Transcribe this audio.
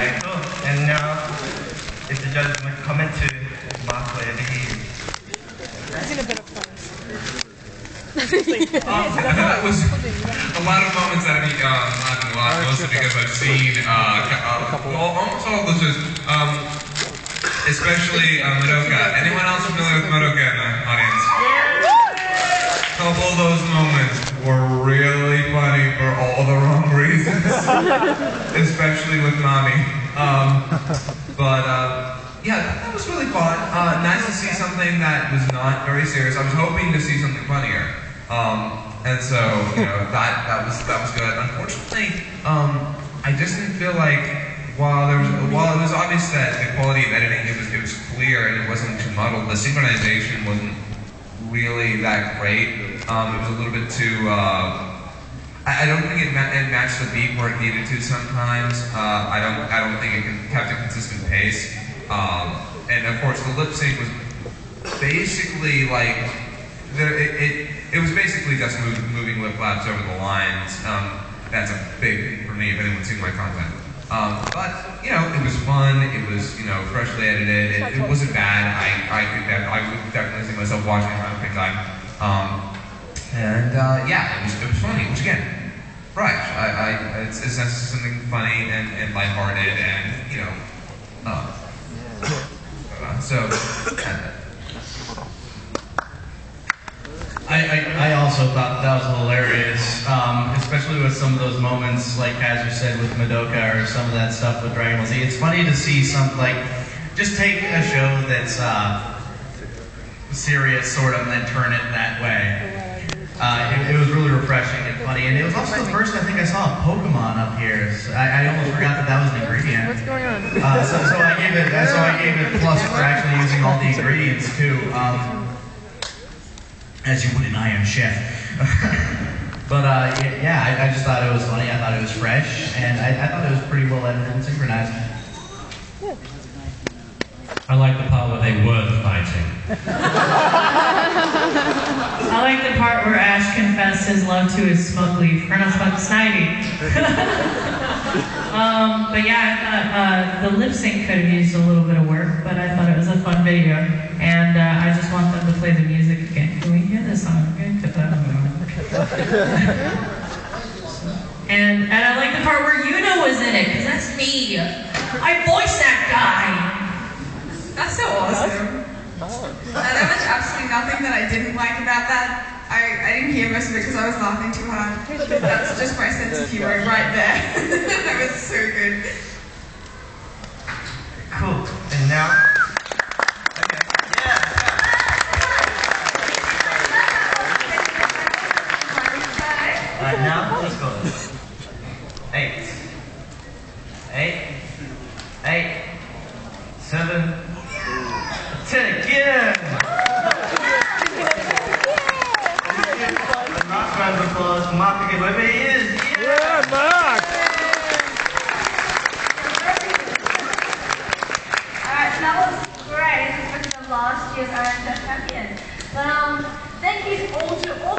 Alright, cool. And now, if the judges would comment to Mark wherever he is. that was a lot of moments that I've um, laughing a lot, mostly because I've seen uh, uh, well, almost all of those shows, um, especially uh, Madoka. Anyone else familiar with Madoka in the audience? A couple of those moments especially with mommy. Um, but uh, yeah, that, that was really fun. Uh, nice to see something that was not very serious. I was hoping to see something funnier. Um, and so, you know, that, that was that was good. Unfortunately, um, I just didn't feel like while there was while it was obvious that the quality of editing it was it was clear and it wasn't too muddled, the synchronization wasn't really that great. Um, it was a little bit too. Uh, I, don't think it, ma- it matched the beat where it needed to sometimes. Uh, I don't. I don't think it can, kept a consistent pace. Um, and of course, the lip sync was basically like it, it. It was basically just move, moving lip flaps over the lines. Um, that's a big for me if anyone's seen my content. Um, but you know, it was fun. It was you know freshly edited. It, it wasn't bad. I I could def- I would definitely see myself watching it around same time. Um, and uh, yeah, it was, it was funny. Which again, fresh. I, I it's, it's just something funny and, and lighthearted and you know. Uh, so. I, I, I also thought that was hilarious, um, especially with some of those moments, like as you said with Madoka or some of that stuff with Dragon Ball Z. It's funny to see some like just take a show that's uh, serious, sort of, and then turn it that way. Uh, it, it was really refreshing and funny, and it was also the first I think I saw a Pokemon up here. So I, I almost forgot that that was an ingredient. What's going on? Uh, so, so I gave it. So I gave it plus for actually using all the ingredients too. Um, as you would an Iron Chef. but uh, yeah, I, I just thought it was funny. I thought it was fresh, and I, I thought it was pretty well edited and synchronized. I like the part where they were fighting. I like the part where Ash confessed his love to his smug leaf, not smug, snivy. um, but yeah, I thought uh, the lip sync could have used a little bit of work, but I thought it was a fun video, and uh, I just want them to play the music again. Can we hear this song again? and and I like the part where Yuna was in it, because that's me. I voiced that guy. That's so Uh, there was absolutely nothing that I didn't like about that. I, I didn't hear most of it because I was laughing too hard. That's just my sense of humor right there. that was so good. Cool. And now. Okay. Yeah. Alright, now let's go. Eight. Eight. Eight. Seven. Ten. Again. The last round of applause for Mark again, wherever he is. Yeah, Mark. Alright, so that was great, especially the last year's Iron champion. But um, thank you all to all